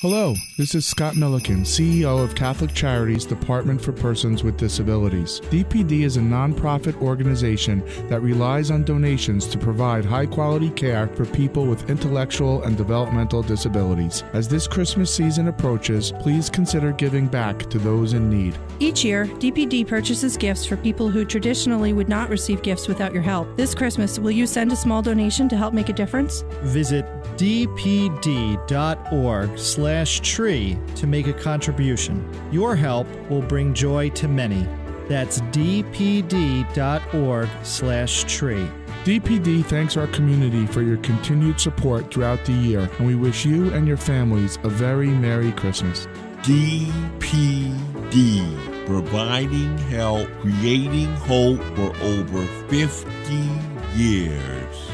Hello, this is Scott Milliken, CEO of Catholic Charities Department for Persons with Disabilities. DPD is a nonprofit organization that relies on donations to provide high quality care for people with intellectual and developmental disabilities. As this Christmas season approaches, please consider giving back to those in need. Each year, DPD purchases gifts for people who traditionally would not receive gifts without your help. This Christmas, will you send a small donation to help make a difference? Visit dpd.org slash tree to make a contribution. Your help will bring joy to many. That's dpd.org slash tree. DPD thanks our community for your continued support throughout the year, and we wish you and your families a very Merry Christmas. DPD, providing help, creating hope for over 50 years.